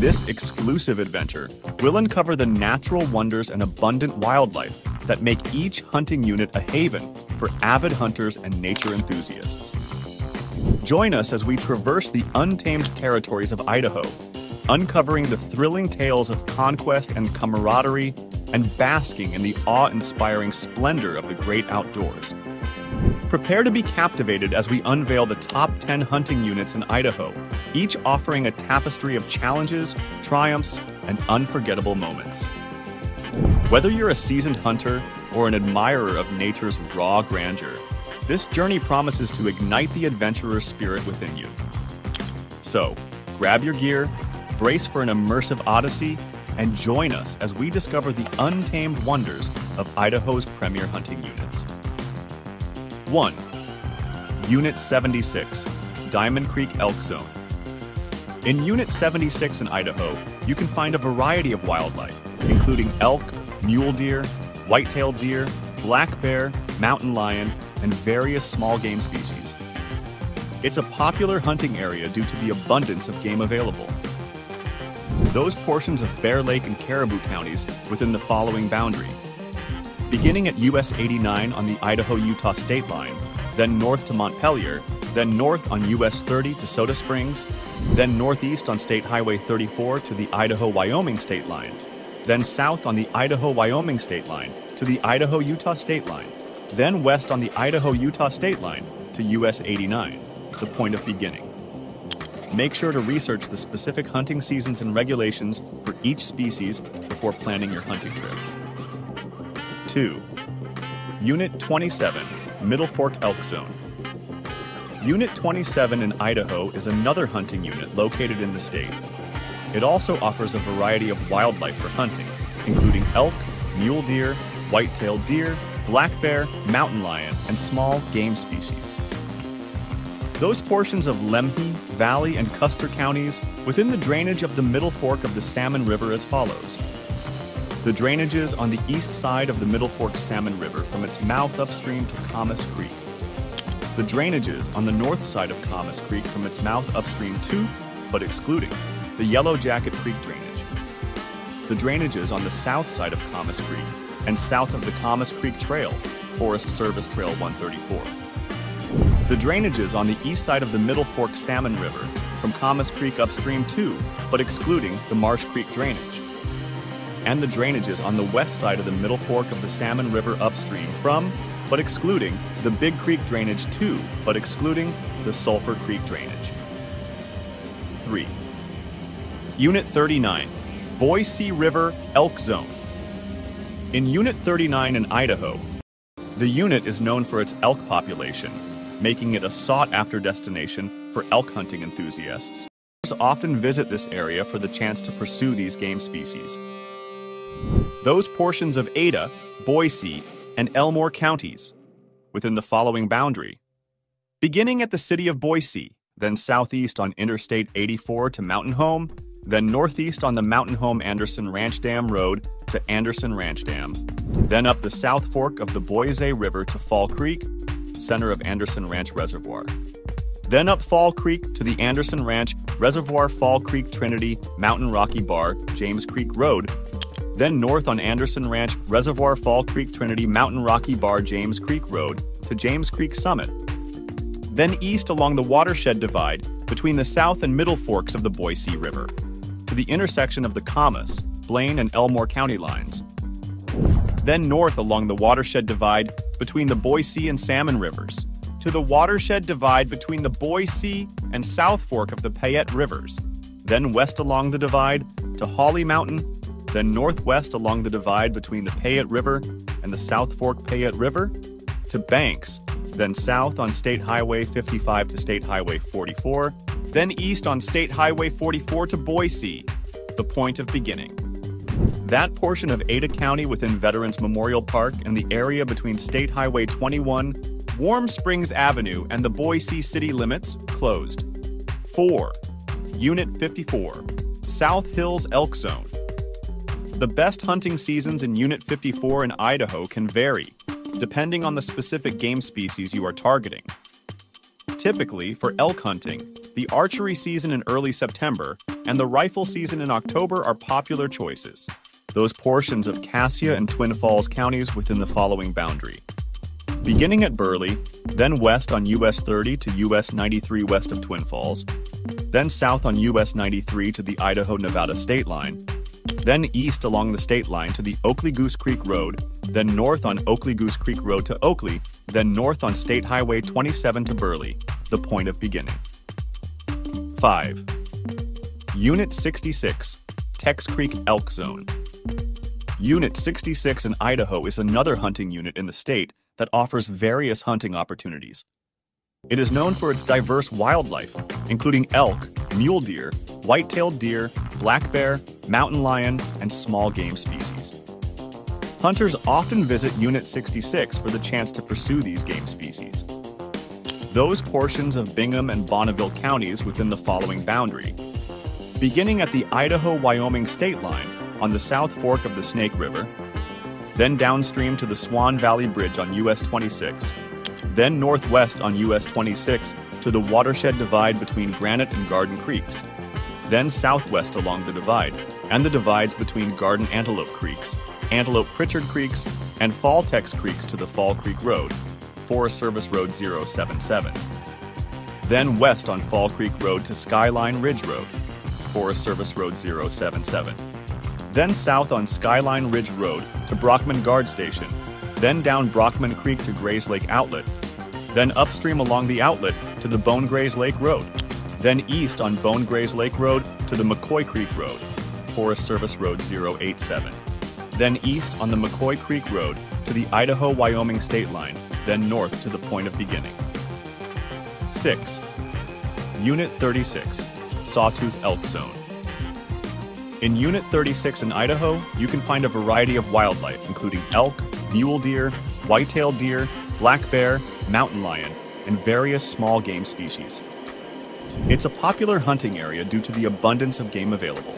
this exclusive adventure, we'll uncover the natural wonders and abundant wildlife that make each hunting unit a haven for avid hunters and nature enthusiasts. Join us as we traverse the untamed territories of Idaho, uncovering the thrilling tales of conquest and camaraderie, and basking in the awe inspiring splendor of the great outdoors. Prepare to be captivated as we unveil the top 10 hunting units in Idaho, each offering a tapestry of challenges, triumphs, and unforgettable moments. Whether you're a seasoned hunter or an admirer of nature's raw grandeur, this journey promises to ignite the adventurer spirit within you. So, grab your gear, brace for an immersive odyssey, and join us as we discover the untamed wonders of Idaho's premier hunting units. 1. Unit 76, Diamond Creek Elk Zone. In Unit 76 in Idaho, you can find a variety of wildlife, including elk, mule deer, white-tailed deer, black bear, mountain lion, and various small game species. It's a popular hunting area due to the abundance of game available. Those portions of Bear Lake and Caribou counties within the following boundary beginning at US 89 on the Idaho Utah state line, then north to Montpelier, then north on US 30 to Soda Springs, then northeast on State Highway 34 to the Idaho Wyoming state line, then south on the Idaho Wyoming state line to the Idaho Utah state line, then west on the Idaho Utah state line to US 89, the point of beginning. Make sure to research the specific hunting seasons and regulations for each species before planning your hunting trip. 2. Unit 27, Middle Fork Elk Zone. Unit 27 in Idaho is another hunting unit located in the state. It also offers a variety of wildlife for hunting, including elk, mule deer, white-tailed deer, black bear, mountain lion, and small game species. Those portions of Lemhi, Valley, and Custer counties within the drainage of the middle fork of the Salmon River as follows. The drainages on the east side of the Middle Fork Salmon River from its mouth upstream to Camas Creek. The drainages on the north side of Camas Creek from its mouth upstream to, but excluding, the Yellow Jacket Creek drainage. The drainages on the south side of Camas Creek and south of the Camas Creek Trail, Forest Service Trail 134. The drainages on the east side of the Middle Fork Salmon River from Camas Creek upstream to, but excluding, the Marsh Creek drainage and the drainages on the west side of the middle fork of the Salmon River upstream from, but excluding, the Big Creek drainage to, but excluding, the Sulphur Creek drainage. 3. Unit 39, Boise River Elk Zone. In Unit 39 in Idaho, the unit is known for its elk population, making it a sought-after destination for elk hunting enthusiasts. Often visit this area for the chance to pursue these game species. Those portions of Ada, Boise, and Elmore counties within the following boundary. Beginning at the city of Boise, then southeast on Interstate 84 to Mountain Home, then northeast on the Mountain Home Anderson Ranch Dam Road to Anderson Ranch Dam, then up the South Fork of the Boise River to Fall Creek, center of Anderson Ranch Reservoir. Then up Fall Creek to the Anderson Ranch Reservoir Fall Creek Trinity Mountain Rocky Bar, James Creek Road then north on Anderson Ranch, Reservoir Fall Creek Trinity, Mountain Rocky Bar, James Creek Road to James Creek Summit. Then east along the watershed divide between the south and middle forks of the Boise River to the intersection of the Camas, Blaine, and Elmore county lines. Then north along the watershed divide between the Boise and Salmon rivers to the watershed divide between the Boise and South Fork of the Payette rivers. Then west along the divide to Holly Mountain then northwest along the divide between the Payette River and the South Fork Payette River, to Banks, then south on State Highway 55 to State Highway 44, then east on State Highway 44 to Boise, the point of beginning. That portion of Ada County within Veterans Memorial Park and the area between State Highway 21, Warm Springs Avenue, and the Boise city limits closed. 4. Unit 54, South Hills Elk Zone. The best hunting seasons in Unit 54 in Idaho can vary, depending on the specific game species you are targeting. Typically, for elk hunting, the archery season in early September and the rifle season in October are popular choices. Those portions of Cassia and Twin Falls counties within the following boundary. Beginning at Burley, then west on US 30 to US 93 west of Twin Falls, then south on US 93 to the Idaho Nevada state line, then east along the state line to the Oakley Goose Creek Road, then north on Oakley Goose Creek Road to Oakley, then north on State Highway 27 to Burley, the point of beginning. 5. Unit 66, Tex Creek Elk Zone. Unit 66 in Idaho is another hunting unit in the state that offers various hunting opportunities. It is known for its diverse wildlife, including elk, mule deer, white-tailed deer, black bear, mountain lion, and small game species. Hunters often visit Unit 66 for the chance to pursue these game species. Those portions of Bingham and Bonneville counties within the following boundary. Beginning at the Idaho-Wyoming state line on the South Fork of the Snake River, then downstream to the Swan Valley Bridge on US 26, then northwest on US 26 to the watershed divide between Granite and Garden Creeks, then southwest along the divide, and the divides between Garden Antelope Creeks, Antelope Pritchard Creeks, and Fall Tex Creeks to the Fall Creek Road, Forest Service Road 077. Then west on Fall Creek Road to Skyline Ridge Road, Forest Service Road 077 then south on Skyline Ridge Road to Brockman Guard Station, then down Brockman Creek to Grays Lake Outlet, then upstream along the outlet to the Bone Grays Lake Road, then east on Bone Grays Lake Road to the McCoy Creek Road, Forest Service Road 087, then east on the McCoy Creek Road to the Idaho-Wyoming state line, then north to the point of beginning. 6. Unit 36, Sawtooth Elk Zone. In Unit 36 in Idaho, you can find a variety of wildlife, including elk, mule deer, white-tailed deer, black bear, mountain lion, and various small game species. It's a popular hunting area due to the abundance of game available.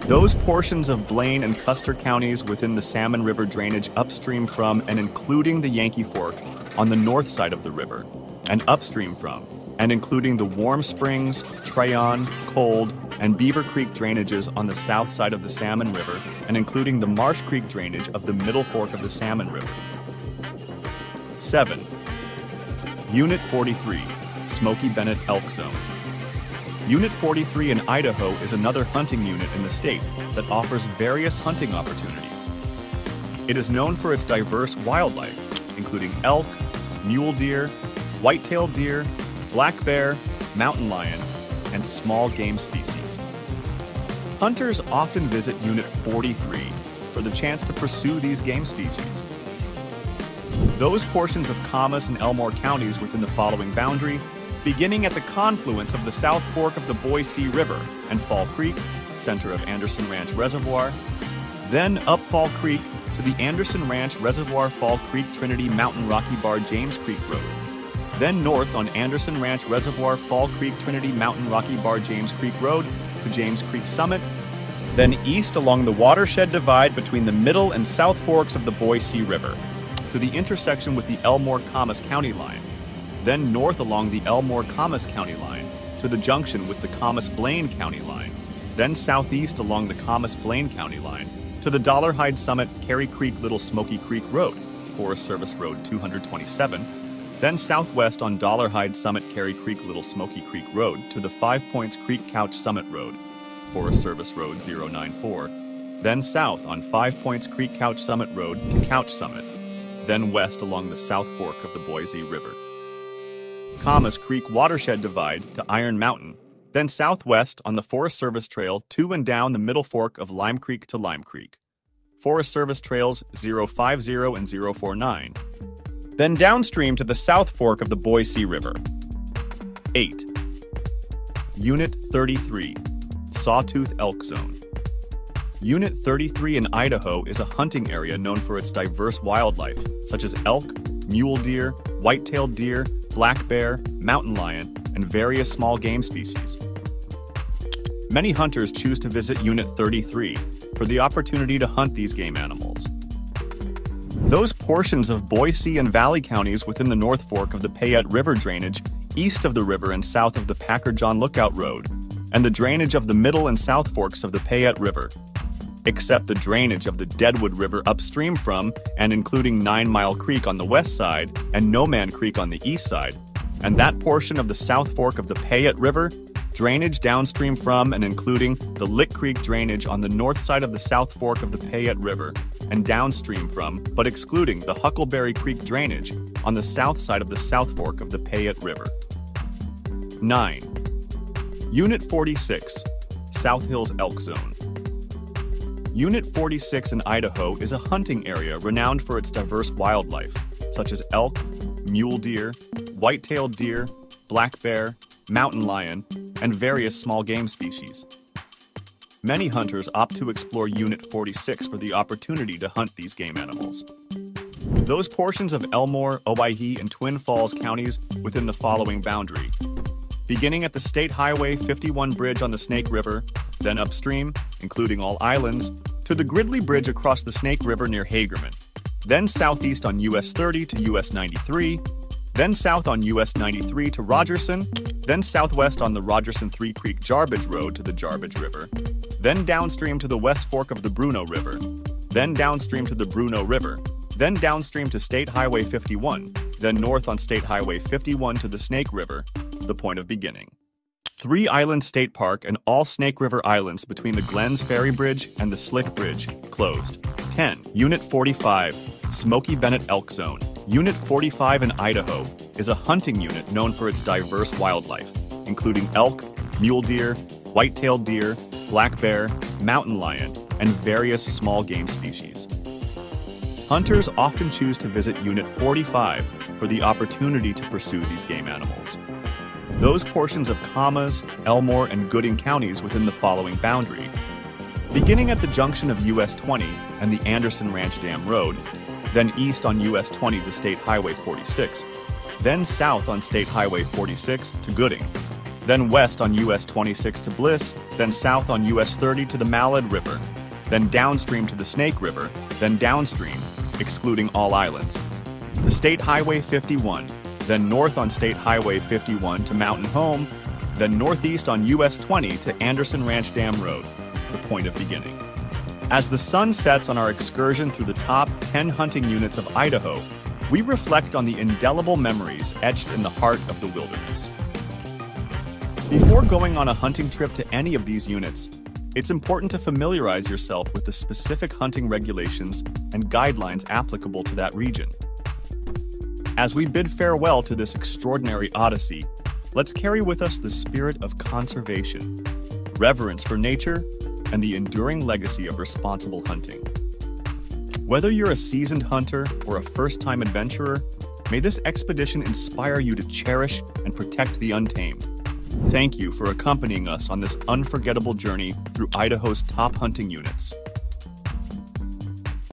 Those portions of Blaine and Custer counties within the Salmon River drainage upstream from and including the Yankee Fork on the north side of the river, and upstream from and including the Warm Springs, Trayon, Cold, and Beaver Creek drainages on the south side of the Salmon River, and including the Marsh Creek drainage of the middle fork of the Salmon River. 7. Unit 43, Smoky Bennett Elk Zone. Unit 43 in Idaho is another hunting unit in the state that offers various hunting opportunities. It is known for its diverse wildlife, including elk, mule deer, white-tailed deer, black bear, mountain lion, and small game species. Hunters often visit Unit 43 for the chance to pursue these game species. Those portions of Camas and Elmore counties within the following boundary, beginning at the confluence of the South Fork of the Boise River and Fall Creek, center of Anderson Ranch Reservoir, then up Fall Creek to the Anderson Ranch Reservoir Fall Creek Trinity Mountain Rocky Bar James Creek Road, then north on Anderson Ranch Reservoir, Fall Creek, Trinity Mountain, Rocky Bar, James Creek Road to James Creek Summit, then east along the watershed divide between the middle and south forks of the Boise River to the intersection with the Elmore-Camas County line, then north along the Elmore-Camas County line to the junction with the Camas-Blaine County line, then southeast along the Camas-Blaine County line to the Dollarhide Summit, Carey Creek Little Smoky Creek Road, Forest Service Road 227, then southwest on Dollarhide Summit Carey Creek Little Smoky Creek Road to the Five Points Creek Couch Summit Road, Forest Service Road 094, then south on Five Points Creek Couch Summit Road to Couch Summit, then west along the South Fork of the Boise River. Camas Creek Watershed Divide to Iron Mountain, then southwest on the Forest Service Trail to and down the middle fork of Lime Creek to Lime Creek. Forest Service Trails 050 and 049, then downstream to the South Fork of the Boise River. 8. Unit 33, Sawtooth Elk Zone. Unit 33 in Idaho is a hunting area known for its diverse wildlife, such as elk, mule deer, white-tailed deer, black bear, mountain lion, and various small game species. Many hunters choose to visit Unit 33 for the opportunity to hunt these game animals. Those portions of Boise and Valley counties within the North Fork of the Payette River drainage, east of the river and south of the Packer John Lookout Road, and the drainage of the middle and south forks of the Payette River, except the drainage of the Deadwood River upstream from and including Nine Mile Creek on the west side and No Man Creek on the east side, and that portion of the south fork of the Payette River, drainage downstream from and including the Lick Creek drainage on the north side of the south fork of the Payette River, and downstream from, but excluding the Huckleberry Creek drainage on the south side of the south fork of the Payette River. 9. Unit 46, South Hills Elk Zone. Unit 46 in Idaho is a hunting area renowned for its diverse wildlife, such as elk, mule deer, white-tailed deer, black bear, mountain lion, and various small game species. Many hunters opt to explore Unit 46 for the opportunity to hunt these game animals. Those portions of Elmore, Owyhee, and Twin Falls counties within the following boundary beginning at the State Highway 51 bridge on the Snake River, then upstream, including all islands, to the Gridley Bridge across the Snake River near Hagerman, then southeast on US 30 to US 93, then south on US 93 to Rogerson, then southwest on the Rogerson Three Creek Jarbidge Road to the Jarbidge River, then downstream to the west fork of the Bruneau River, then downstream to the Bruneau River, then downstream to State Highway 51, then north on State Highway 51 to the Snake River, the point of beginning. Three Island State Park and all Snake River Islands between the Glenns Ferry Bridge and the Slick Bridge closed. 10. Unit 45, Smoky Bennett Elk Zone. Unit 45 in Idaho is a hunting unit known for its diverse wildlife, including elk, mule deer, white-tailed deer, black bear, mountain lion, and various small game species. Hunters often choose to visit Unit 45 for the opportunity to pursue these game animals those portions of Camas, Elmore, and Gooding counties within the following boundary. Beginning at the junction of US 20 and the Anderson Ranch Dam Road, then east on US 20 to State Highway 46, then south on State Highway 46 to Gooding, then west on US 26 to Bliss, then south on US 30 to the Malad River, then downstream to the Snake River, then downstream, excluding all islands, to State Highway 51, then north on State Highway 51 to Mountain Home, then northeast on US 20 to Anderson Ranch Dam Road, the point of beginning. As the sun sets on our excursion through the top 10 hunting units of Idaho, we reflect on the indelible memories etched in the heart of the wilderness. Before going on a hunting trip to any of these units, it's important to familiarize yourself with the specific hunting regulations and guidelines applicable to that region. As we bid farewell to this extraordinary odyssey, let's carry with us the spirit of conservation, reverence for nature, and the enduring legacy of responsible hunting. Whether you're a seasoned hunter or a first time adventurer, may this expedition inspire you to cherish and protect the untamed. Thank you for accompanying us on this unforgettable journey through Idaho's top hunting units.